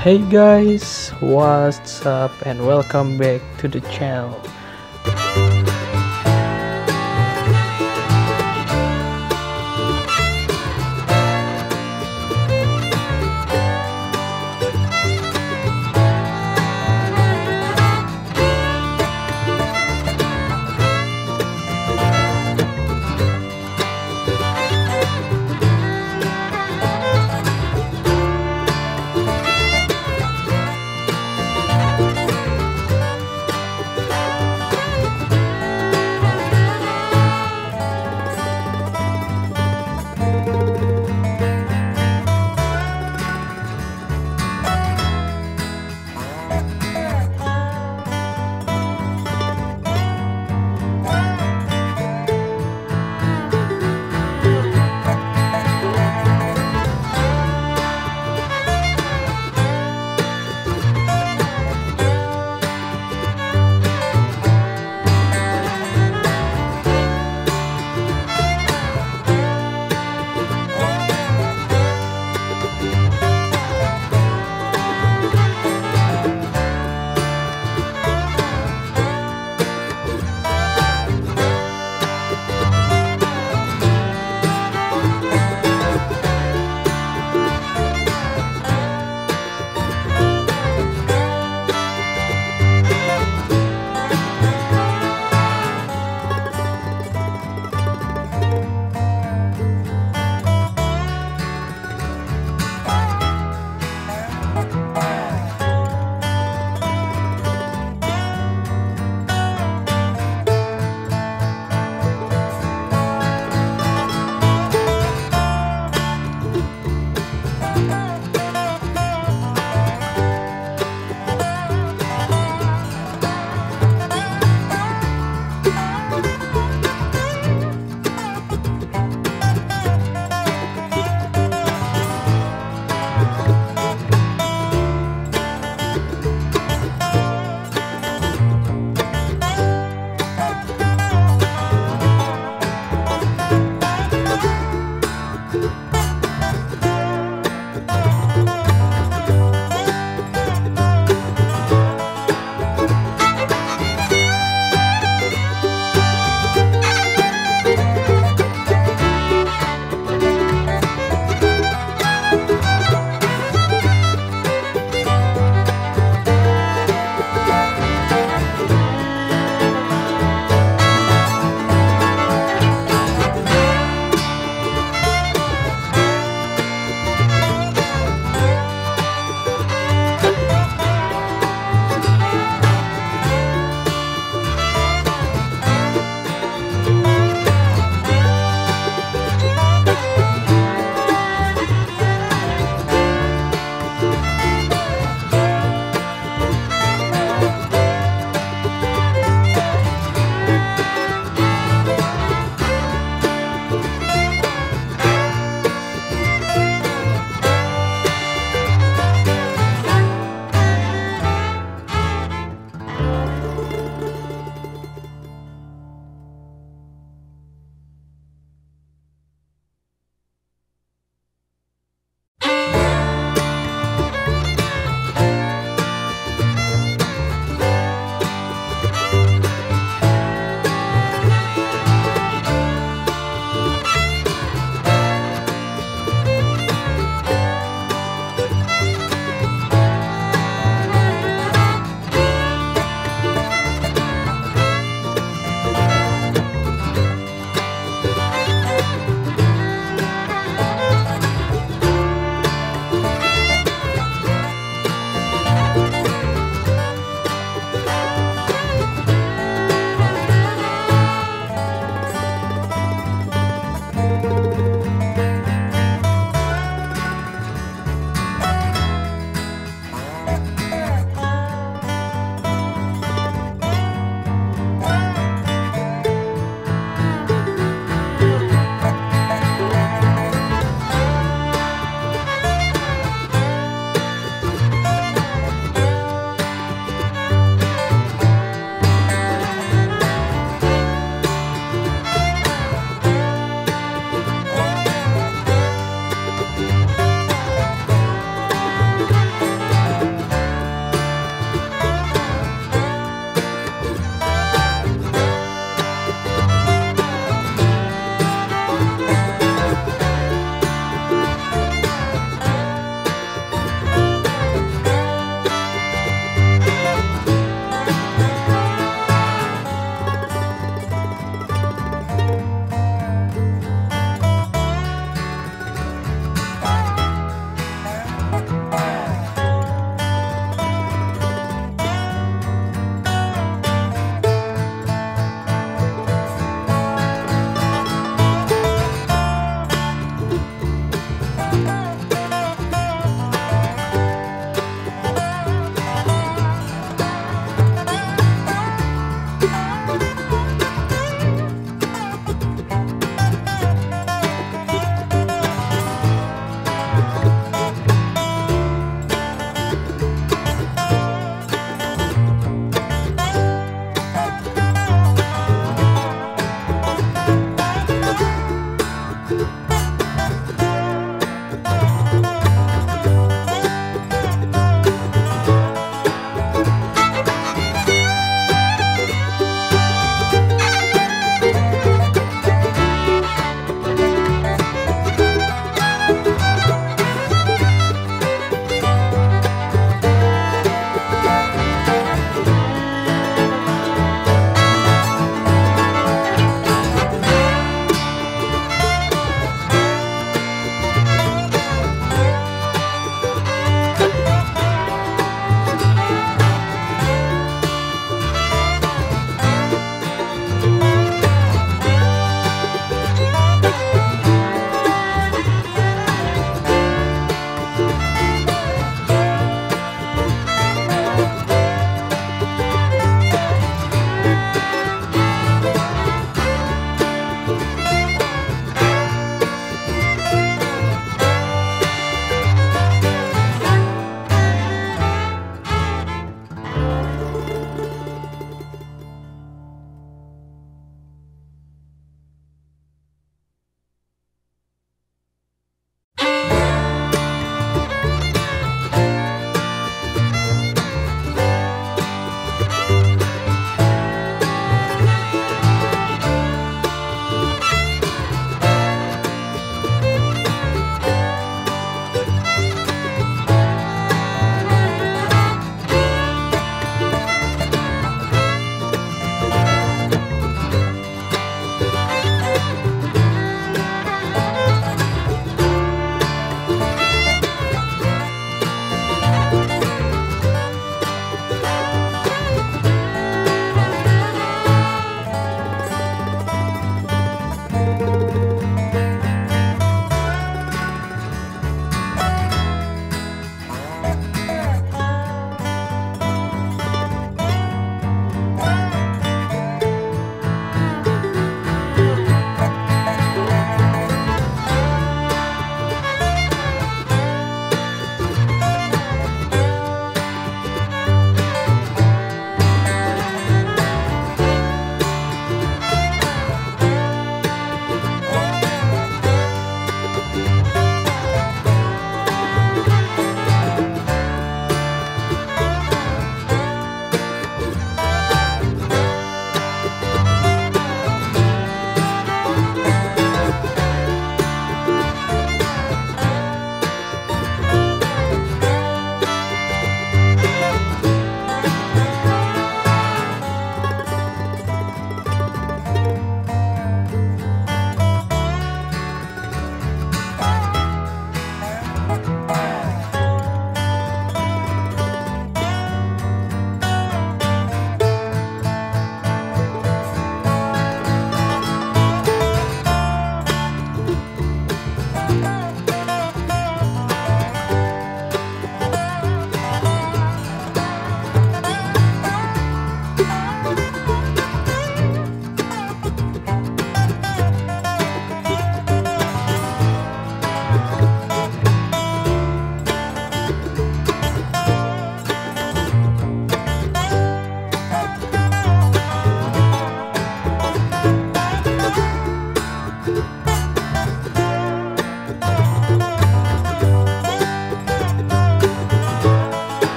Hey guys, what's up and welcome back to the channel.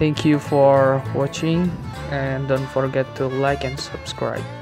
Thank you for watching and don't forget to like and subscribe.